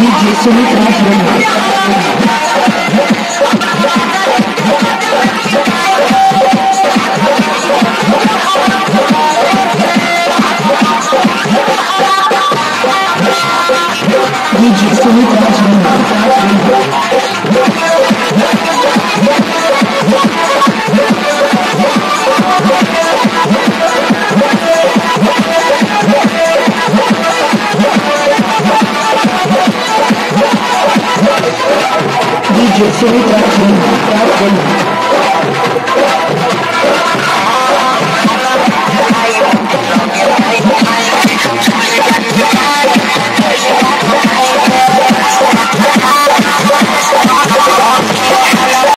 DJ Sumit Raj DJ Sumit Raj DJ to Traction. Traction.